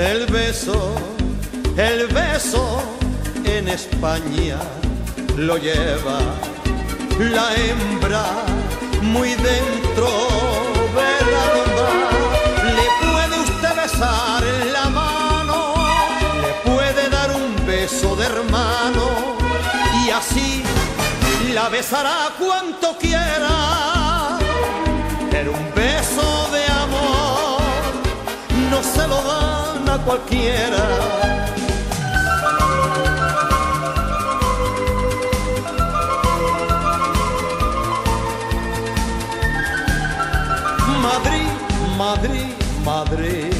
El beso, el beso, en España lo lleva la hembra muy dentro de la. Le puede usted besar en la mano, le puede dar un beso de hermano y así la besará cuanto quiera. Pero un beso cualquiera. Madrid, Madrid, Madrid,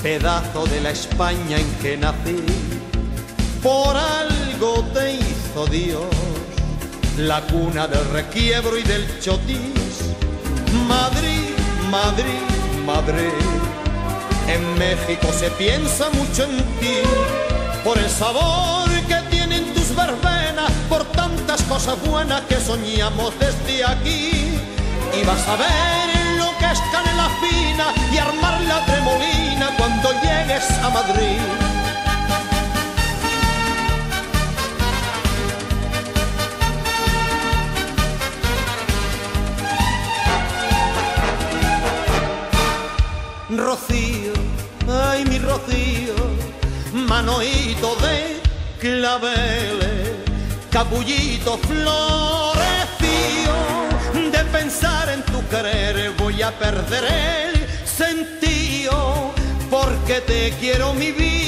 pedazo de la España en que nací. Por algo te hizo Dios, la cuna del requiebro y del chotis. Madrid, Madrid, Madrid, en México se piensa mucho en ti, por el sabor que tienen tus verbenas, por tantas cosas buenas que soñamos desde aquí. Y vas a ver lo que es canela fina y armar la tremolina cuando llegues a Madrid. Rocío, Rocío, manoito de claveles, capullito florecío, de pensar en tu querer voy a perder el sentido, porque te quiero mi vida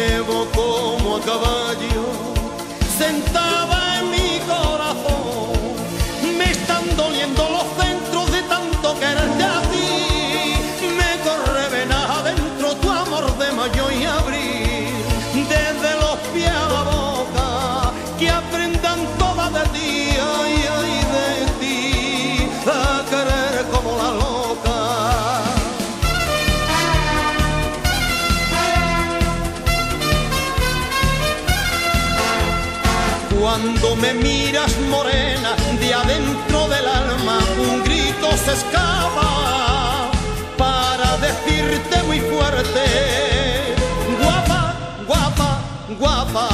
llevo como a caballo, Cuando me miras morena, de adentro del alma un grito se escapa para decirte muy fuerte, guapa, guapa, guapa.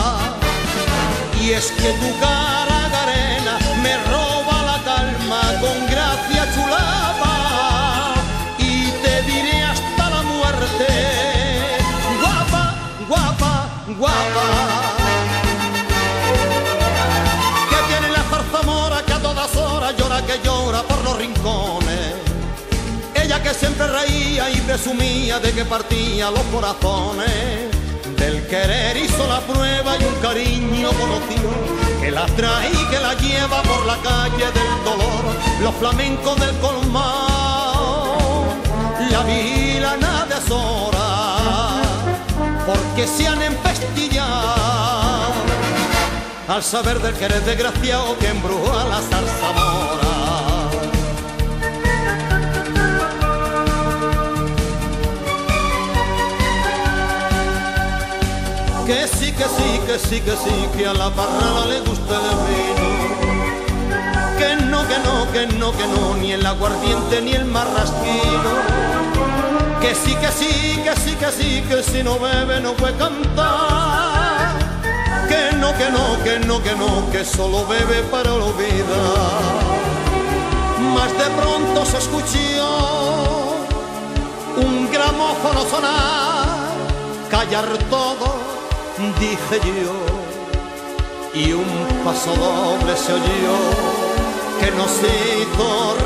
Y es que tu cara garena me roba que llora por los rincones. Ella que siempre reía y presumía de que partía los corazones. Del querer hizo la prueba y un cariño conoció que la trae y que la lleva por la calle del dolor. Los flamencos del colmado, la vigilana de deshora, porque se han empestillado al saber del querer desgraciado que embruja la zarzamora. Que sí, que sí, que sí, que a la parrala le gusta el vino. Que no, que no, que no, que no, ni el aguardiente ni el marrasquino. Que sí, que sí, que sí, que sí, que si no bebe no puede cantar. Que no, que no, que no, que no, que solo bebe para olvidar. Más de pronto se escuchó un gramófono sonar, callar todo, dije yo, y un paso doble se oyó que nos hizo